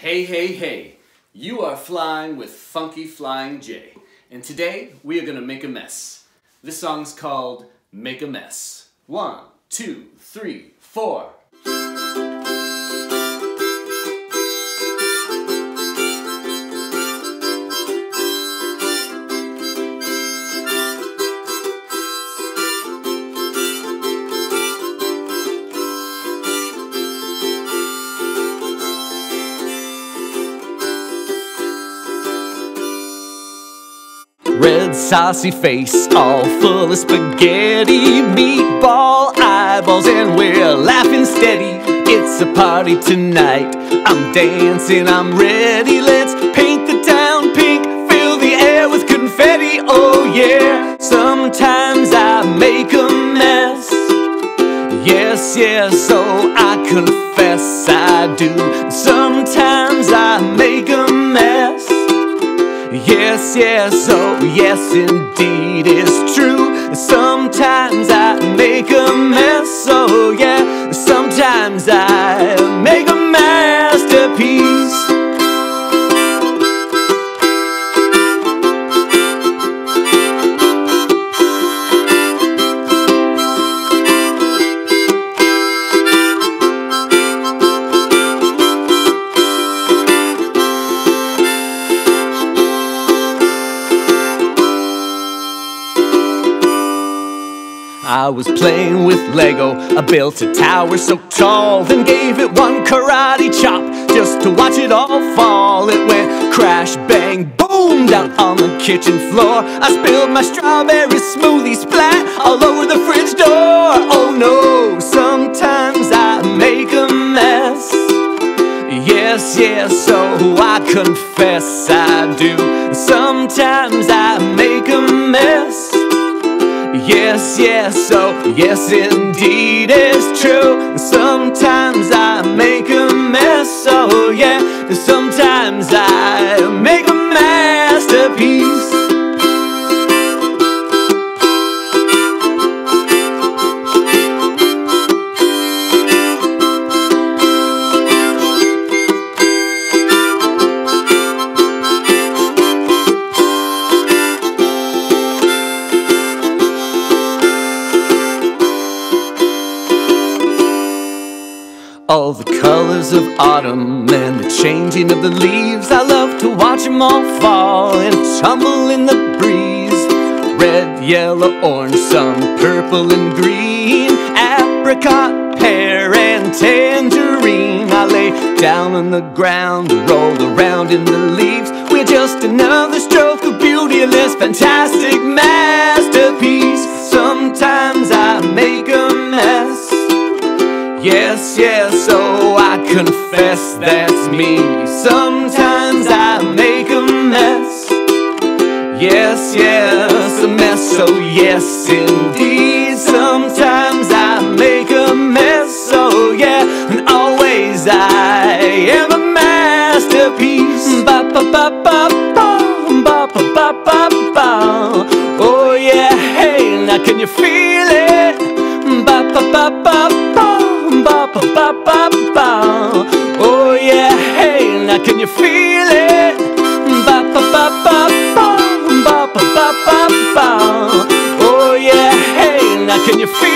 Hey, hey, hey, you are flying with Funky Flying J, and today we are to make a mess. This song's called Make a Mess. One, two, three, four. Red saucy face, all full of spaghetti, meatball eyeballs, and we're laughing steady. It's a party tonight. I'm dancing, I'm ready. Let's paint the town pink, fill the air with confetti. Oh yeah, sometimes I make a mess. Yes, yes, so I confess I do. Sometimes Yes, yes, oh yes indeed I was playing with Lego. I built a tower so tall, then gave it one karate chop just to watch it all fall. It went crash, bang, boom down on the kitchen floor. I spilled my strawberry smoothie splat all over the fridge door. Oh no, sometimes I make a mess. Yes, yes, so I confess I do. Sometimes I make a mess. Yes, yes, oh, yes, indeed, it's true. Sometimes I make a mess, oh, yeah. Sometimes I All the colors of autumn and the changing of the leaves. I love to watch them all fall and tumble in the breeze. Red, yellow, orange, some purple and green. Apricot, pear and tangerine. I lay down on the ground roll around in the leaves. We're just another stroke of beauty this fantastic masterpiece. Sometimes I make a Yes, yes, oh, I confess that's me. Sometimes I make a mess. Yes, yes, a mess, oh, yes, indeed. Sometimes I make a mess, oh, yeah, and always I am a masterpiece. Ba ba ba ba ba ba ba ba ba ba. Oh, yeah, hey, now can you feel it? Ba ba ba ba ba ba ba ba. Oh yeah, hey, now can you feel it? Ba ba ba ba ba ba ba ba ba. Oh yeah, hey, now can you feel